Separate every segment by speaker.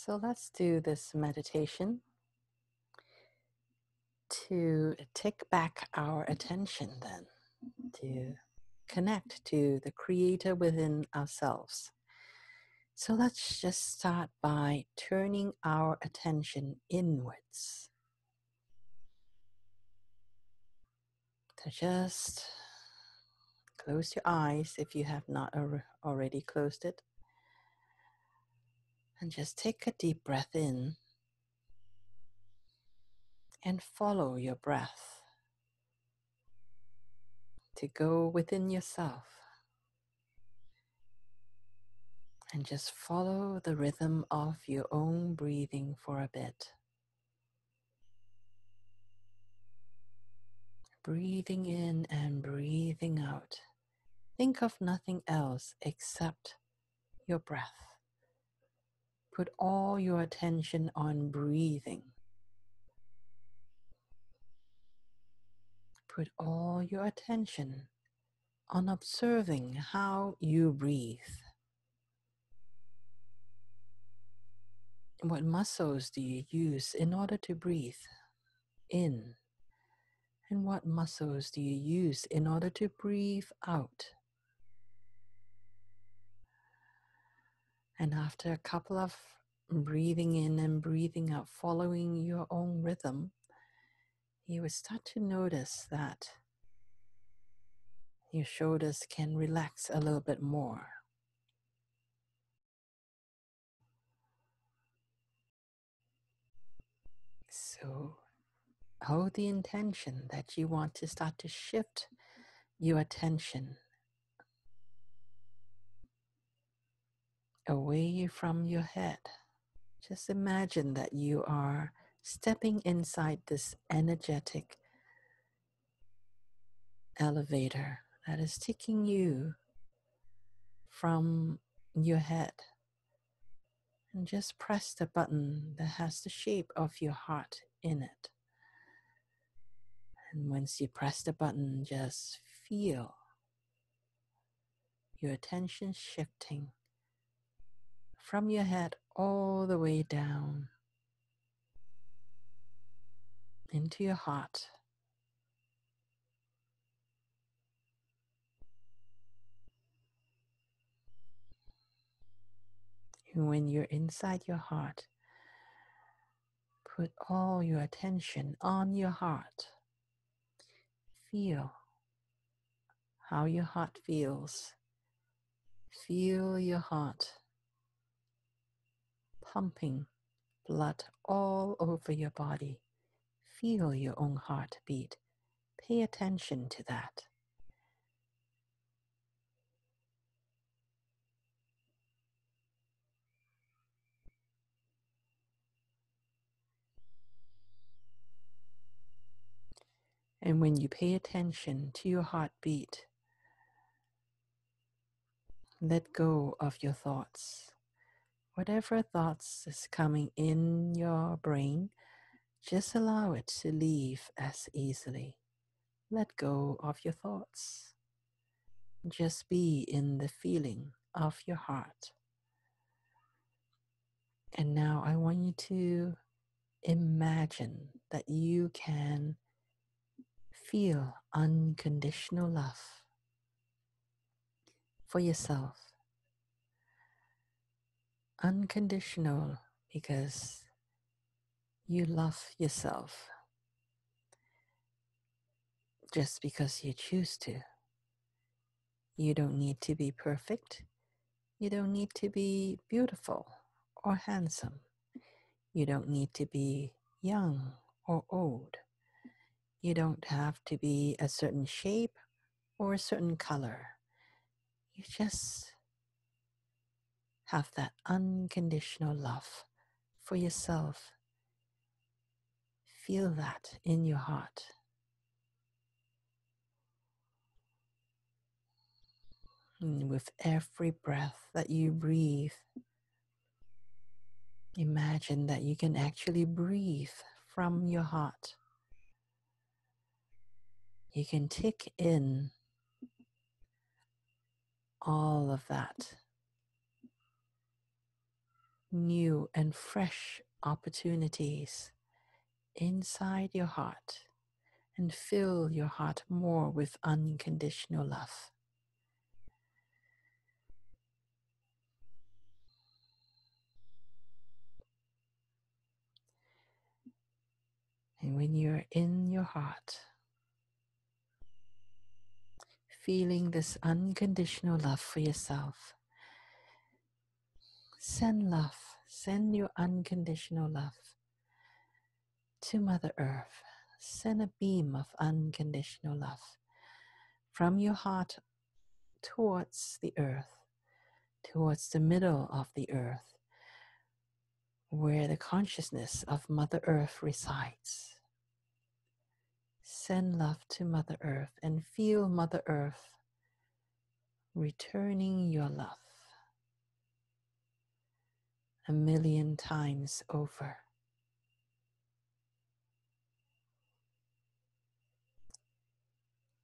Speaker 1: So let's do this meditation to take back our attention, then, to connect to the Creator within ourselves. So let's just start by turning our attention inwards. So just close your eyes if you have not already closed it. And just take a deep breath in and follow your breath to go within yourself and just follow the rhythm of your own breathing for a bit. Breathing in and breathing out. Think of nothing else except your breath. Put all your attention on breathing. Put all your attention on observing how you breathe. What muscles do you use in order to breathe in? And what muscles do you use in order to breathe out? And after a couple of breathing in and breathing out, following your own rhythm, you will start to notice that your shoulders can relax a little bit more. So, hold the intention that you want to start to shift your attention away from your head. Just imagine that you are stepping inside this energetic elevator that is taking you from your head. And just press the button that has the shape of your heart in it. And once you press the button, just feel your attention shifting from your head all the way down into your heart. When you're inside your heart, put all your attention on your heart. Feel how your heart feels. Feel your heart pumping blood all over your body. Feel your own heartbeat. Pay attention to that. And when you pay attention to your heartbeat, let go of your thoughts whatever thoughts is coming in your brain, just allow it to leave as easily. Let go of your thoughts. Just be in the feeling of your heart. And now I want you to imagine that you can feel unconditional love for yourself unconditional because you love yourself just because you choose to. You don't need to be perfect. You don't need to be beautiful or handsome. You don't need to be young or old. You don't have to be a certain shape or a certain color. You just have that unconditional love for yourself. Feel that in your heart. And with every breath that you breathe, imagine that you can actually breathe from your heart. You can take in all of that new and fresh opportunities inside your heart and fill your heart more with unconditional love. And when you're in your heart, feeling this unconditional love for yourself, send love, send your unconditional love to Mother Earth. Send a beam of unconditional love from your heart towards the earth, towards the middle of the earth, where the consciousness of Mother Earth resides. Send love to Mother Earth and feel Mother Earth returning your love a million times over.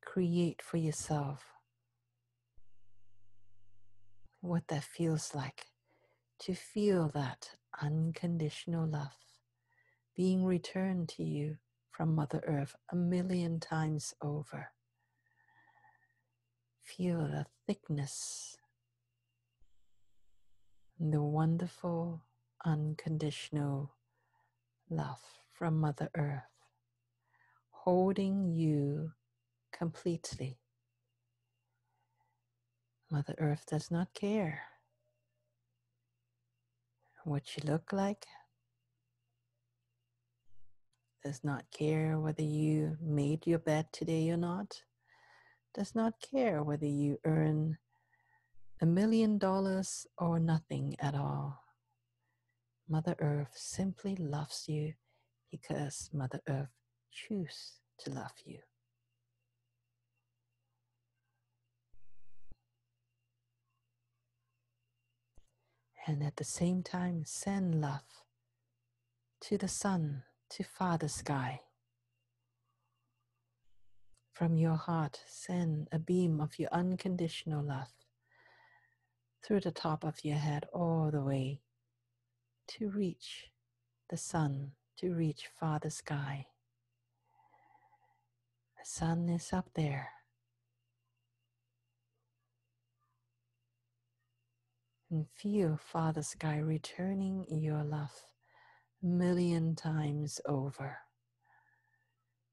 Speaker 1: Create for yourself what that feels like to feel that unconditional love being returned to you from Mother Earth a million times over. Feel the thickness the wonderful unconditional love from Mother Earth, holding you completely. Mother Earth does not care what you look like, does not care whether you made your bed today or not, does not care whether you earn a million dollars or nothing at all. Mother Earth simply loves you because Mother Earth chooses to love you. And at the same time, send love to the sun to Father Sky. From your heart, send a beam of your unconditional love through the top of your head all the way to reach the sun, to reach Father Sky. The sun is up there. And feel Father Sky returning your love a million times over.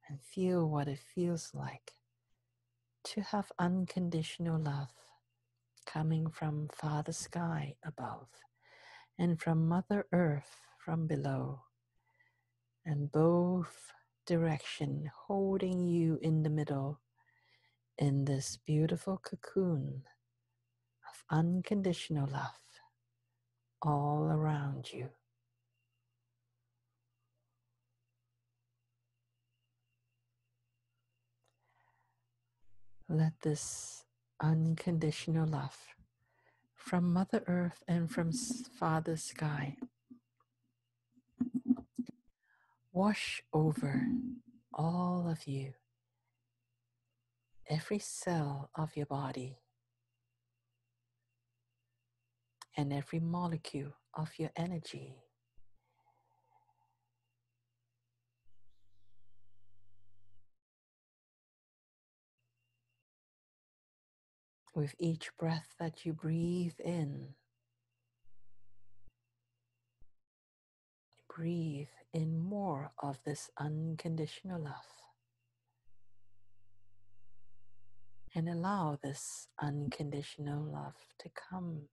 Speaker 1: And feel what it feels like to have unconditional love coming from Father Sky above and from Mother Earth from below, and both direction holding you in the middle in this beautiful cocoon of unconditional love all around you. Let this unconditional love from Mother Earth and from Father Sky wash over all of you, every cell of your body, and every molecule of your energy. With each breath that you breathe in. Breathe in more of this unconditional love. And allow this unconditional love to come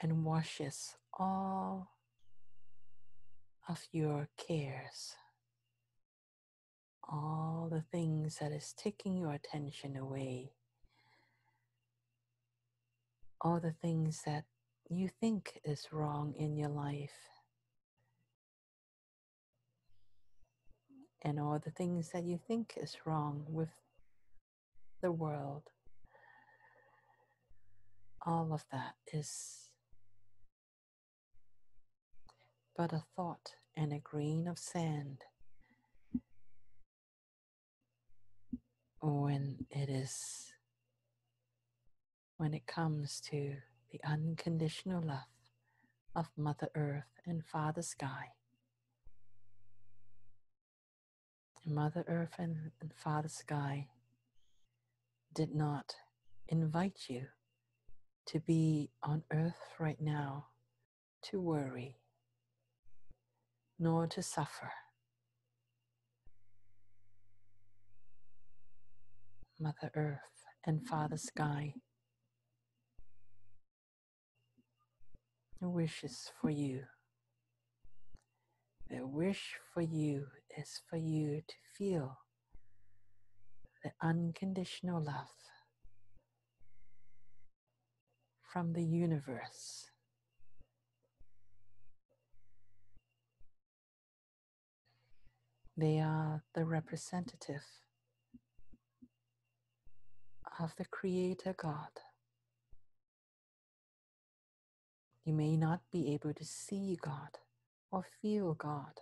Speaker 1: and washes all of your cares all the things that is taking your attention away, all the things that you think is wrong in your life, and all the things that you think is wrong with the world. All of that is but a thought and a grain of sand when it is when it comes to the unconditional love of Mother Earth and Father Sky. Mother Earth and, and Father Sky did not invite you to be on earth right now to worry nor to suffer. Mother Earth and Father Sky wishes for you. Their wish for you is for you to feel the unconditional love from the universe. They are the representative of the Creator God. You may not be able to see God or feel God,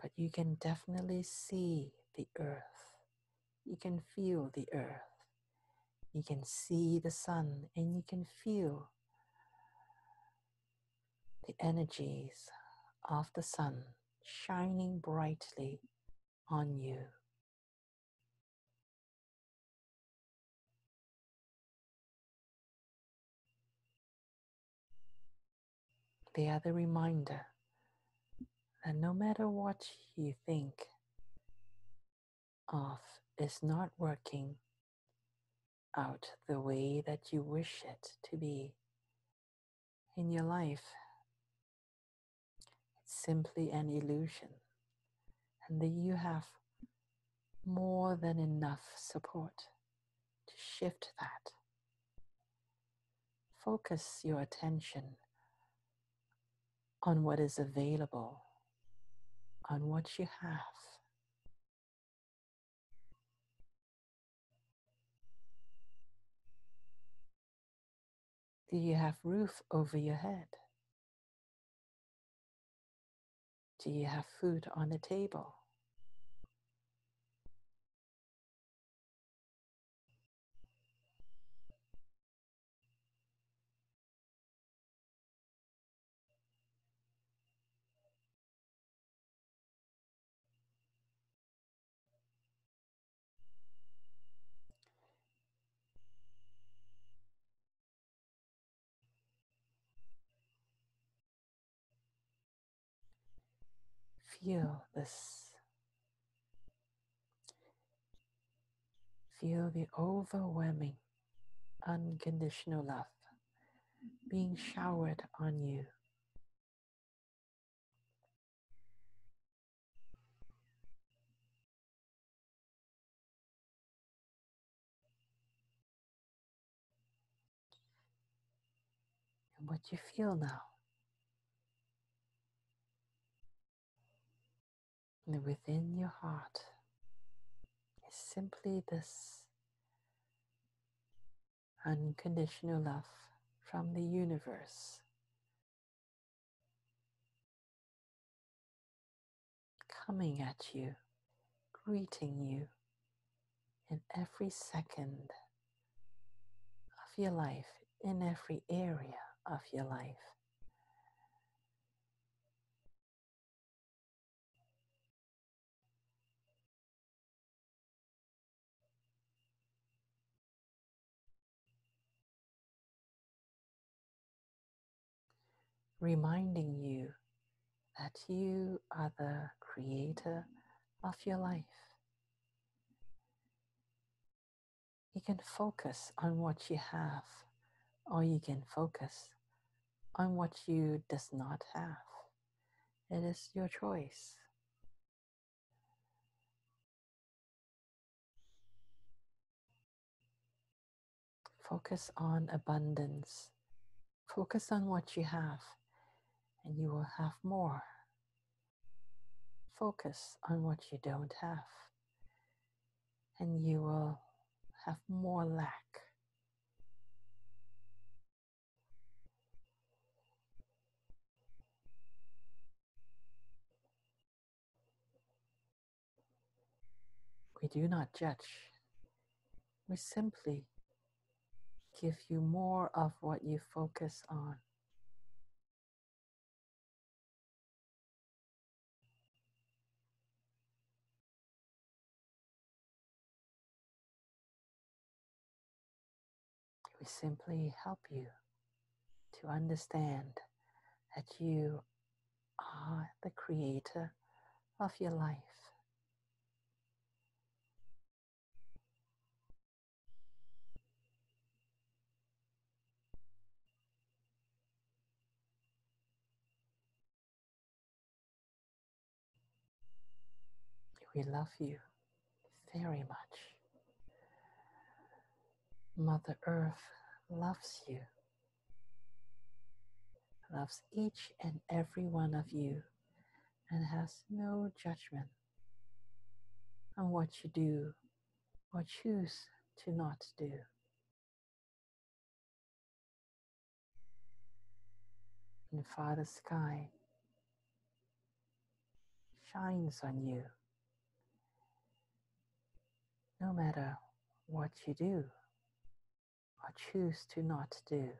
Speaker 1: but you can definitely see the earth. You can feel the earth. You can see the sun and you can feel the energies of the sun shining brightly on you. They are the reminder that no matter what you think of is not working out the way that you wish it to be in your life, it's simply an illusion, and that you have more than enough support to shift that. Focus your attention on what is available, on what you have. Do you have roof over your head? Do you have food on the table? Feel this. Feel the overwhelming, unconditional love being showered on you. What you feel now. And within your heart is simply this unconditional love from the universe coming at you, greeting you in every second of your life, in every area of your life. Reminding you that you are the creator of your life. You can focus on what you have, or you can focus on what you does not have. It is your choice. Focus on abundance. Focus on what you have and you will have more. Focus on what you don't have, and you will have more lack. We do not judge. We simply give you more of what you focus on. We simply help you to understand that you are the creator of your life. We love you very much. Mother Earth loves you, loves each and every one of you, and has no judgment on what you do or choose to not do. And Father Sky shines on you no matter what you do or choose to not do.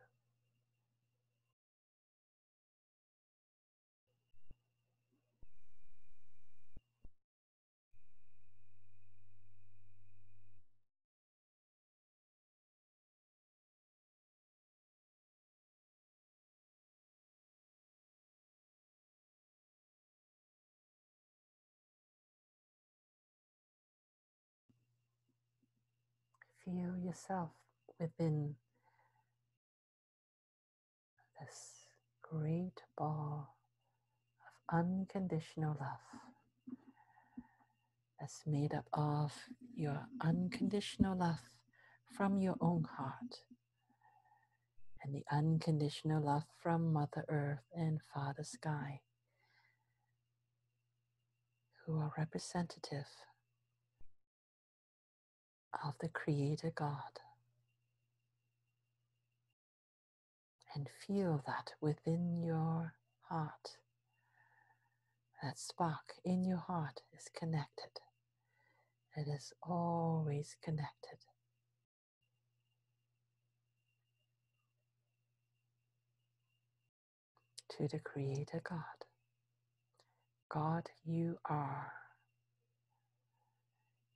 Speaker 1: Feel yourself within this great ball of unconditional love that's made up of your unconditional love from your own heart and the unconditional love from Mother Earth and Father Sky, who are representative of the Creator God. And feel that within your heart, that spark in your heart is connected. It is always connected. To the Creator God. God, you are.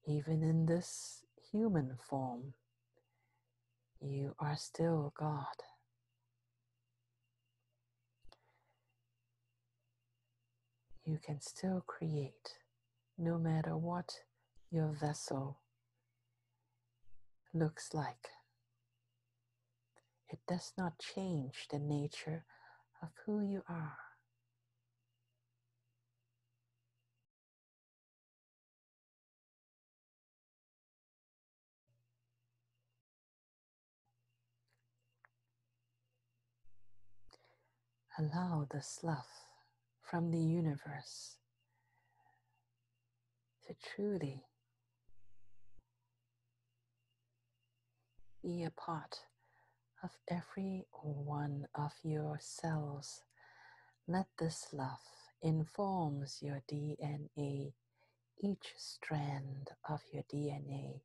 Speaker 1: Even in this human form, you are still God. You can still create no matter what your vessel looks like. It does not change the nature of who you are. Allow this love from the universe to truly be a part of every one of your cells. Let this love informs your DNA, each strand of your DNA,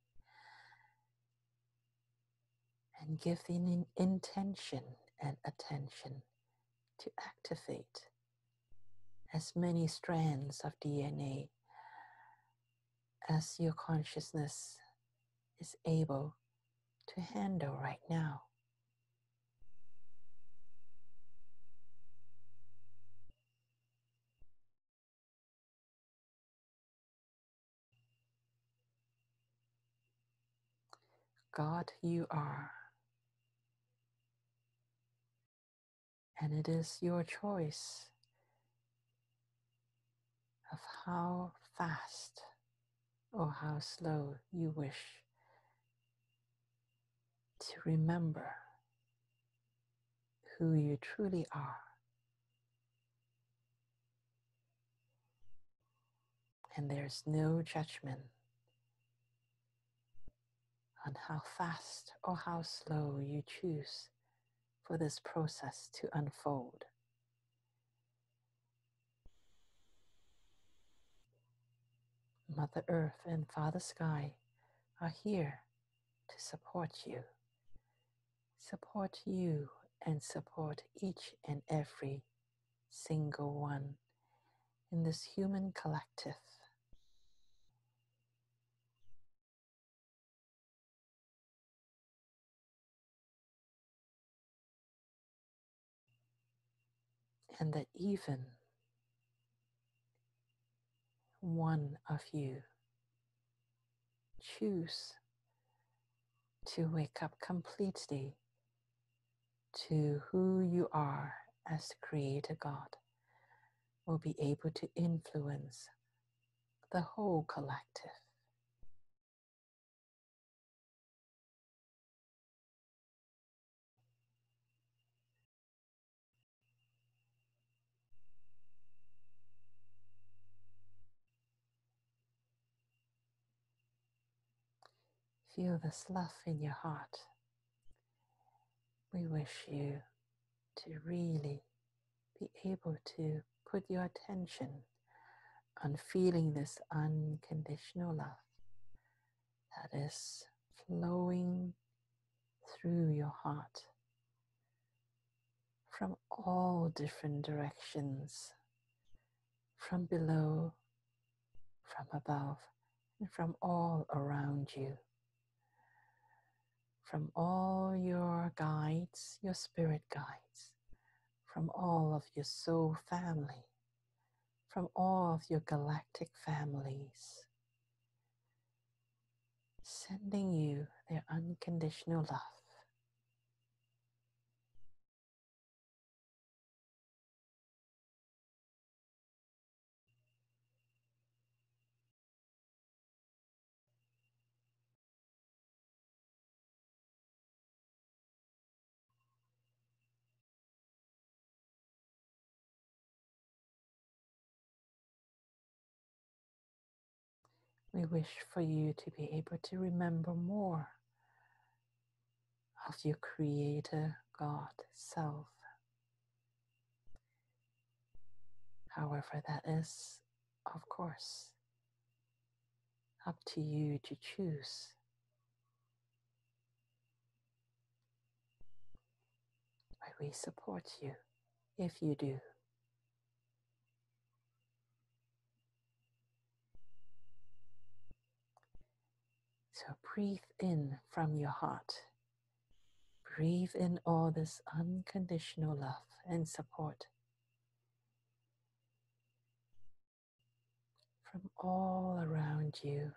Speaker 1: and give the intention and attention to activate as many strands of DNA as your consciousness is able to handle right now. God, you are. And it is your choice of how fast or how slow you wish to remember who you truly are. And there's no judgment on how fast or how slow you choose for this process to unfold. Mother Earth and Father Sky are here to support you support you and support each and every single one in this human collective. And that even one of you choose to wake up completely to who you are as the Creator God will be able to influence the whole collective. Feel this love in your heart. We wish you to really be able to put your attention on feeling this unconditional love that is flowing through your heart from all different directions, from below, from above, and from all around you from all your guides, your spirit guides, from all of your soul family, from all of your galactic families, sending you their unconditional love. We wish for you to be able to remember more of your Creator God self. However, that is, of course, up to you to choose. But we support you if you do. So breathe in from your heart. Breathe in all this unconditional love and support from all around you.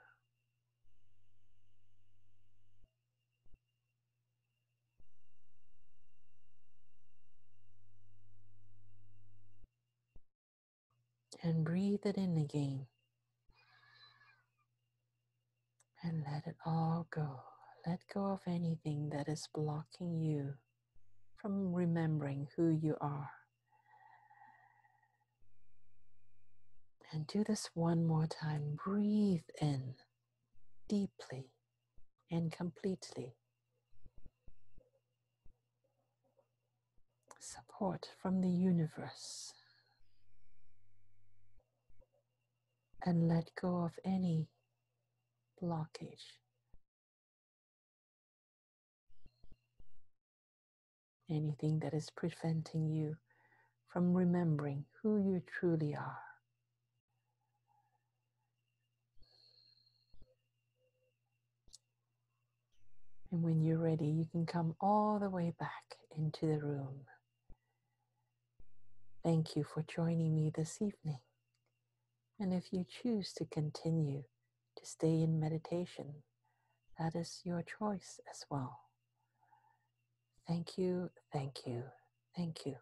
Speaker 1: And breathe it in again. And let it all go. Let go of anything that is blocking you from remembering who you are. And do this one more time. Breathe in deeply and completely. Support from the universe. And let go of any blockage. Anything that is preventing you from remembering who you truly are. And when you're ready, you can come all the way back into the room. Thank you for joining me this evening. And if you choose to continue stay in meditation, that is your choice as well. Thank you, thank you, thank you.